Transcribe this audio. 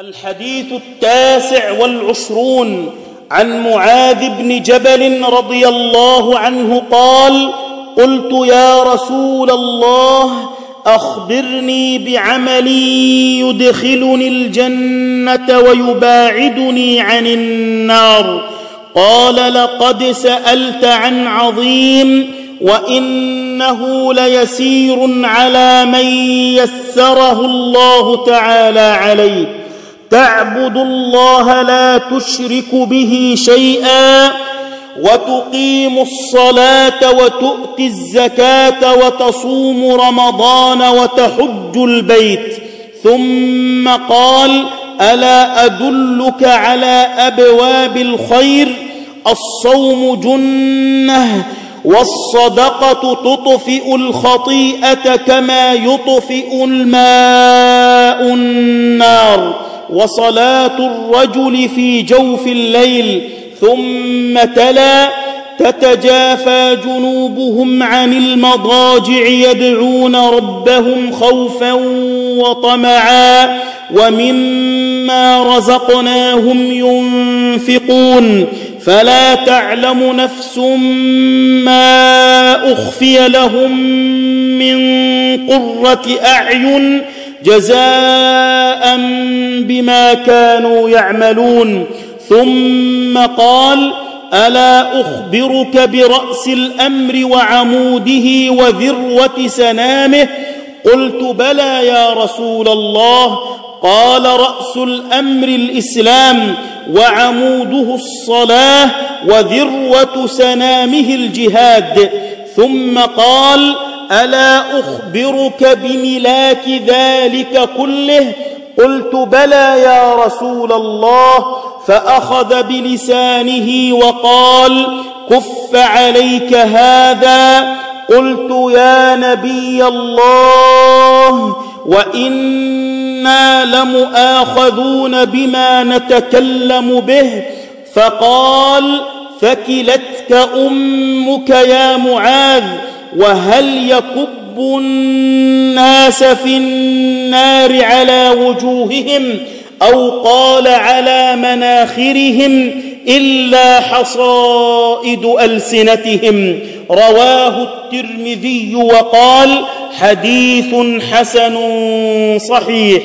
الحديث التاسع والعشرون عن معاذ بن جبل رضي الله عنه قال قلت يا رسول الله أخبرني بعملي يدخلني الجنة ويباعدني عن النار. قال لقد سألت عن عظيم وإنه ليسير على من يسره الله تعالى عليه. تعبد الله لا تشرك به شيئا وتقيم الصلاة وتؤتي الزكاة وتصوم رمضان وتحج البيت. ثم قال ألا أدلك على أبواب الخير؟ الصوم جنة والصدقة تطفئ الخطيئة كما يطفئ الماء النار. وصلاة الرجل في جوف الليل ثم تلا تتجافى جنوبهم عن المضاجع يدعون ربهم خوفا وطمعا ومما رزقناهم ينفقون. فلا تعلم نفس ما أخفي لهم من قرة أعين جزاء بما كانوا يعملون. ثم قال ألا أخبرك برأس الأمر وعموده وذروة سنامه؟ قلت بلى يا رسول الله. قال رأس الأمر الإسلام وعموده الصلاة وذروة سنامه الجهاد. ثم قال ألا أخبرك بملاك ذلك كله؟ قلت بلى يا رسول الله. فأخذ بلسانه وقال كف عليك هذا. قلت يا نبي الله وإنا لمؤاخذون بما نتكلم به. فقال فكلتك أمك يا معاذ. وهل يكب الناس في النار على وجوههم أو قال على مناخرهم إلا حصائد ألسنتهم؟ رواه الترمذي وقال حديث حسن صحيح.